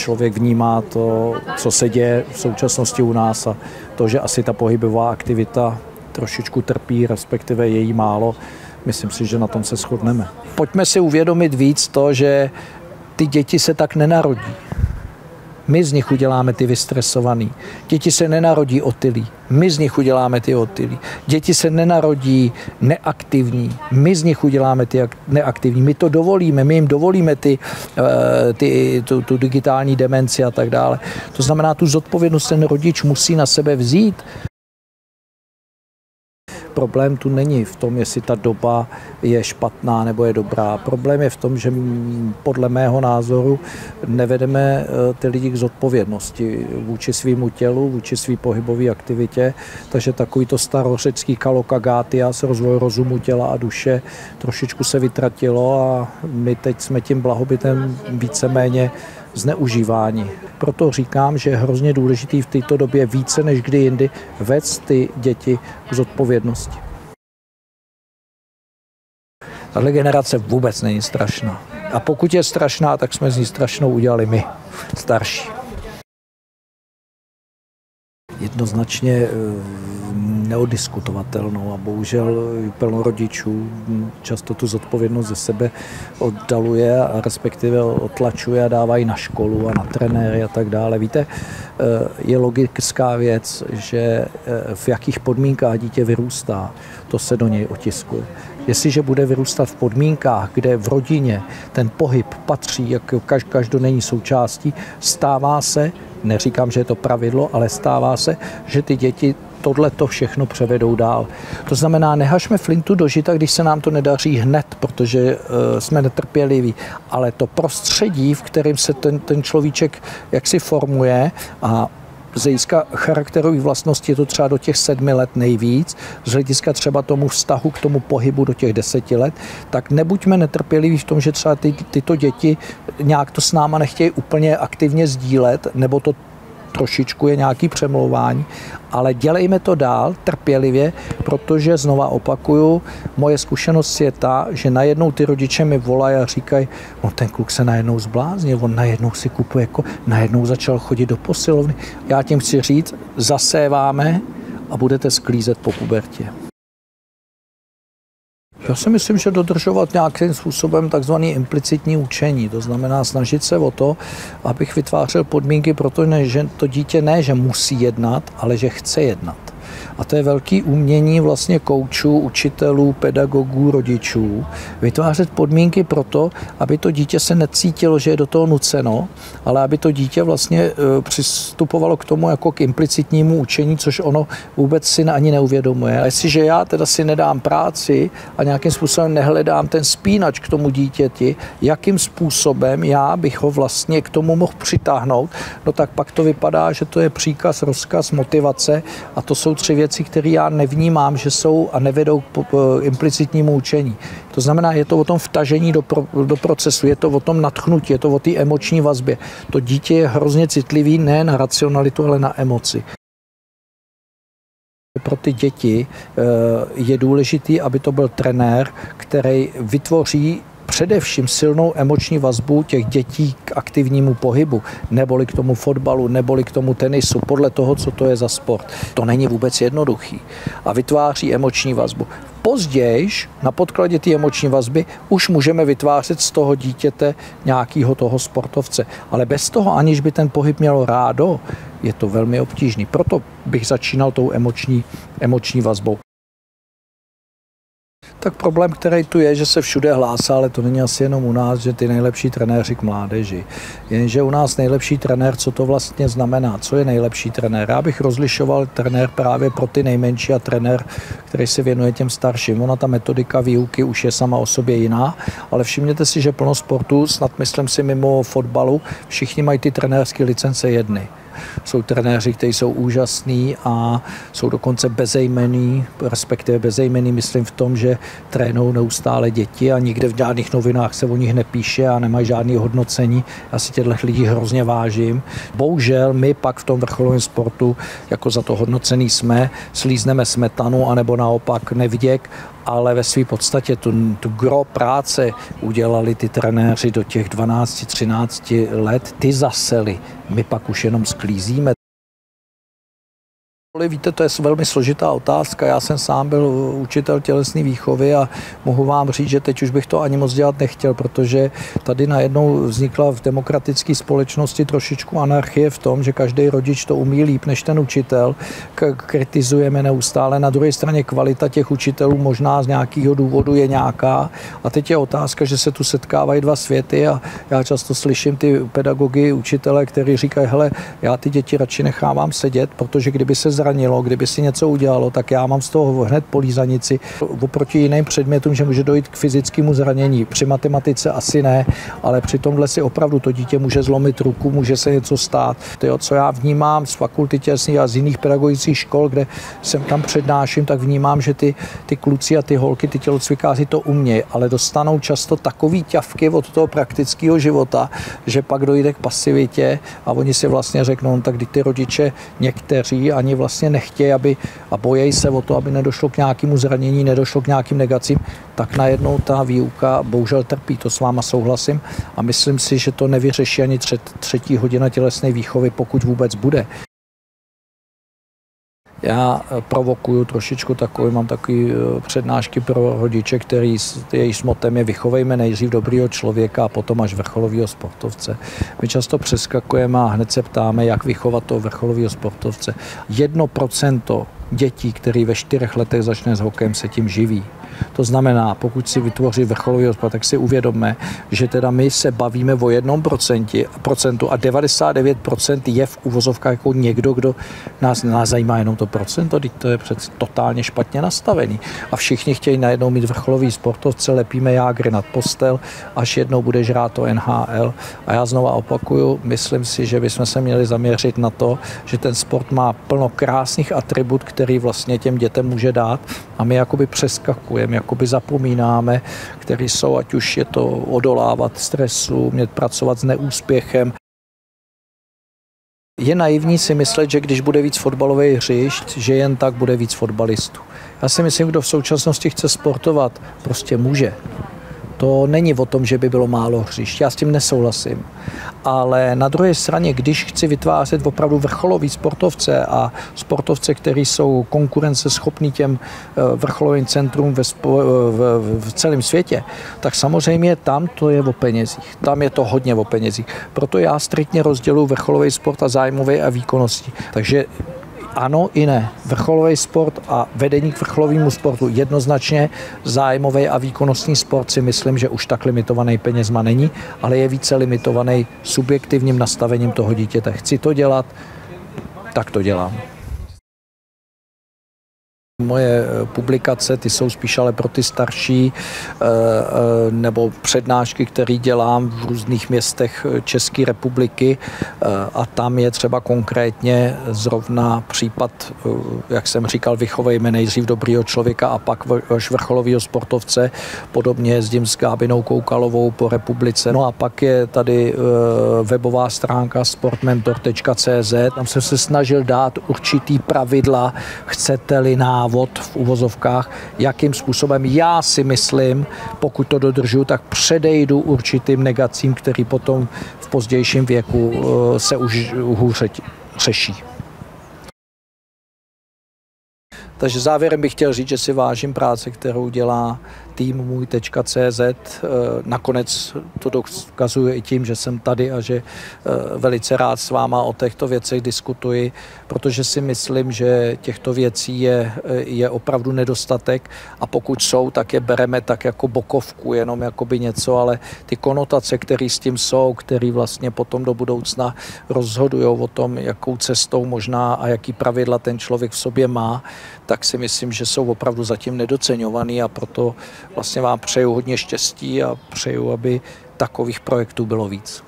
Člověk vnímá to, co se děje v současnosti u nás a to, že asi ta pohybová aktivita trošičku trpí, respektive je jí málo, myslím si, že na tom se shodneme. Pojďme si uvědomit víc to, že ty děti se tak nenarodí. My z nich uděláme ty vystresovaný. Děti se nenarodí otylí. My z nich uděláme ty otylí. Děti se nenarodí neaktivní. My z nich uděláme ty neaktivní. My to dovolíme. My jim dovolíme ty, eh, ty, tu, tu digitální demenci a tak dále. To znamená, tu zodpovědnost ten rodič musí na sebe vzít problém tu není v tom, jestli ta doba je špatná nebo je dobrá. Problém je v tom, že podle mého názoru nevedeme eh, ty lidi k zodpovědnosti vůči svýmu tělu, vůči svý pohybové aktivitě, takže takovýto starořecký kalokagátia rozvoj rozumu, těla a duše trošičku se vytratilo a my teď jsme tím blahobytem víceméně zneužívání. Proto říkám, že je hrozně důležitý v této době více než kdy jindy vést ty děti k zodpovědnosti. Tahle generace vůbec není strašná. A pokud je strašná, tak jsme z ní strašnou udělali my, starší. Jednoznačně eh, neodiskutovatelnou a bohužel plno rodičů často tu zodpovědnost ze sebe oddaluje a respektive otlačuje a dávají na školu a na trenéry a tak dále. Víte, eh, je logická věc, že eh, v jakých podmínkách dítě vyrůstá, to se do něj otiskuje. Jestliže bude vyrůstat v podmínkách, kde v rodině ten pohyb patří jako každodenní součástí, stává se, neříkám, že je to pravidlo, ale stává se, že ty děti tohle to všechno převedou dál. To znamená, nehašme flintu do žita, když se nám to nedaří hned, protože uh, jsme netrpěliví, ale to prostředí, v kterém se ten, ten človíček jaksi formuje a z hlediska charakterových vlastností je to třeba do těch sedmi let nejvíc, z hlediska třeba tomu vztahu k tomu pohybu do těch deseti let, tak nebuďme netrpěliví v tom, že třeba ty, tyto děti nějak to s náma nechtějí úplně aktivně sdílet, nebo to trošičku je nějaký přemlouvání, ale dělejme to dál trpělivě, protože znova opakuju, moje zkušenost je ta, že najednou ty rodiče mi volají a říkají, no ten kluk se najednou zbláznil, on najednou si kupuje, jako najednou začal chodit do posilovny. Já tím chci říct, zaséváme a budete sklízet po pubertě. Já si myslím, že dodržovat nějakým způsobem takzvaný implicitní učení, to znamená snažit se o to, abych vytvářel podmínky pro to, že to dítě ne, že musí jednat, ale že chce jednat. A to je velký umění vlastně koučů, učitelů, pedagogů, rodičů, vytvářet podmínky pro to, aby to dítě se necítilo, že je do toho nuceno, ale aby to dítě vlastně e, přistupovalo k tomu jako k implicitnímu učení, což ono vůbec si ani neuvědomuje. A jestliže já teda si nedám práci a nějakým způsobem nehledám ten spínač k tomu dítěti, jakým způsobem já bych ho vlastně k tomu mohl přitáhnout, no tak pak to vypadá, že to je příkaz, rozkaz, motivace a to jsou tři věci, které já nevnímám, že jsou a nevedou k implicitnímu učení. To znamená, je to o tom vtažení do, pro, do procesu, je to o tom natchnutí, je to o té emoční vazbě. To dítě je hrozně citlivý ne na racionalitu, ale na emoci. Pro ty děti eh, je důležitý, aby to byl trenér, který vytvoří především silnou emoční vazbu těch dětí k aktivnímu pohybu, neboli k tomu fotbalu, neboli k tomu tenisu, podle toho, co to je za sport. To není vůbec jednoduchý. A vytváří emoční vazbu. Později, na podkladě té emoční vazby, už můžeme vytvářet z toho dítěte nějakého toho sportovce. Ale bez toho, aniž by ten pohyb měl rádo, je to velmi obtížný. Proto bych začínal tou emoční, emoční vazbou. Tak problém, který tu je, že se všude hlásá, ale to není asi jenom u nás, že ty nejlepší trenéři k mládeži. Jenže u nás nejlepší trenér, co to vlastně znamená? Co je nejlepší trenér? Já bych rozlišoval trenér právě pro ty nejmenší a trenér, který se věnuje těm starším. Ona ta metodika výuky už je sama o sobě jiná, ale všimněte si, že plno sportu, snad myslím si mimo fotbalu, všichni mají ty trenérské licence jedny. Jsou trenéři, kteří jsou úžasní a jsou dokonce bezejmený, respektive bezejmený myslím v tom, že trénou neustále děti a nikde v žádných novinách se o nich nepíše a nemají žádné hodnocení. Já si těchto lidí hrozně vážím. Bohužel my pak v tom vrcholovém sportu jako za to hodnocený jsme, slízneme smetanu anebo naopak nevděk ale ve své podstatě tu, tu gro práce udělali ty trenéři do těch 12-13 let, ty zasely. My pak už jenom sklízíme. Víte, to je velmi složitá otázka. Já jsem sám byl učitel tělesné výchovy a mohu vám říct, že teď už bych to ani moc dělat nechtěl, protože tady najednou vznikla v demokratické společnosti trošičku anarchie v tom, že každý rodič to umí líp než ten učitel. K- kritizujeme neustále. Na druhé straně kvalita těch učitelů možná z nějakého důvodu je nějaká. A teď je otázka, že se tu setkávají dva světy a já často slyším ty pedagogy, učitele, kteří říkají, hele, já ty děti radši nechávám sedět, protože kdyby se zranilo, kdyby si něco udělalo, tak já mám z toho hned polízanici. Oproti jiným předmětům, že může dojít k fyzickému zranění. Při matematice asi ne, ale při tomhle si opravdu to dítě může zlomit ruku, může se něco stát. To, co já vnímám z fakulty tělesných a z jiných pedagogických škol, kde jsem tam přednáším, tak vnímám, že ty, ty kluci a ty holky, ty tělocvikáři to umějí, ale dostanou často takový ťavky od toho praktického života, že pak dojde k pasivitě a oni si vlastně řeknou, no, tak ty rodiče někteří ani vlastně vlastně nechtějí aby, a bojejí se o to, aby nedošlo k nějakému zranění, nedošlo k nějakým negacím, tak najednou ta výuka bohužel trpí, to s váma souhlasím a myslím si, že to nevyřeší ani třetí hodina tělesné výchovy, pokud vůbec bude. Já eh, provokuju trošičku takový, mám takový eh, přednášky pro rodiče, který jejich motem je vychovejme nejdřív dobrýho člověka a potom až vrcholového sportovce. My často přeskakujeme a hned se ptáme, jak vychovat toho vrcholového sportovce. Jedno procento dětí, který ve čtyřech letech začne s hokejem, se tím živí. To znamená, pokud si vytvoří vrcholový odpad, tak si uvědomme, že teda my se bavíme o jednom procenti, procentu a 99% je v uvozovkách jako někdo, kdo nás, nás zajímá jenom to procento, teď to je přece totálně špatně nastavený. A všichni chtějí najednou mít vrcholový sportovce, lepíme jágry nad postel, až jednou bude žrát to NHL. A já znova opakuju, myslím si, že bychom se měli zaměřit na to, že ten sport má plno krásných atribut, který vlastně těm dětem může dát a my jakoby přeskakujeme, jakoby zapomínáme, který jsou, ať už je to odolávat stresu, mět pracovat s neúspěchem, je naivní si myslet, že když bude víc fotbalových hřišť, že jen tak bude víc fotbalistů. Já si myslím, kdo v současnosti chce sportovat, prostě může. To není o tom, že by bylo málo hřišť. Já s tím nesouhlasím. Ale na druhé straně, když chci vytvářet opravdu vrcholový sportovce a sportovce, kteří jsou konkurenceschopní těm eh, vrcholovým centrum ve spo, v, v, v celém světě, tak samozřejmě tam to je o penězích. Tam je to hodně o penězích. Proto já striktně rozděluji vrcholový sport a zájmový a výkonnosti. Takže ano i ne. Vrcholový sport a vedení k vrcholovému sportu jednoznačně zájmový a výkonnostní sport si myslím, že už tak limitovaný penězma není, ale je více limitovaný subjektivním nastavením toho dítěte. Chci to dělat, tak to dělám. Moje eh, publikace, ty jsou spíš ale pro ty starší, eh, eh, nebo přednášky, které dělám v různých městech České republiky a tam je třeba konkrétně zrovna případ, jak jsem říkal, vychovejme nejdřív dobrýho člověka a pak vrcholového sportovce. Podobně jezdím s Gábinou Koukalovou po republice. No a pak je tady webová stránka sportmentor.cz. Tam jsem se snažil dát určitý pravidla, chcete-li návod návod v uvozovkách, jakým způsobem já si myslím, pokud to dodržu, tak předejdu určitým negacím, který potom v pozdějším věku eh, se už hůře řeší. Takže závěrem bych chtěl říct, že si vážím práce, kterou dělá tým můj.cz. Eh, nakonec to dokazuje i tím, že jsem tady a že eh, velice rád s váma o těchto věcech diskutuji, protože si myslím, že těchto věcí je, eh, je opravdu nedostatek a pokud jsou, tak je bereme tak jako bokovku, jenom jakoby něco, ale ty konotace, které s tím jsou, které vlastně potom do budoucna rozhodují o tom, jakou cestou možná a jaký pravidla ten člověk v sobě má, tak si myslím, že jsou opravdu zatím nedoceňovaný a proto vlastně vám přeju hodně štěstí a přeju, aby takových projektů bylo víc.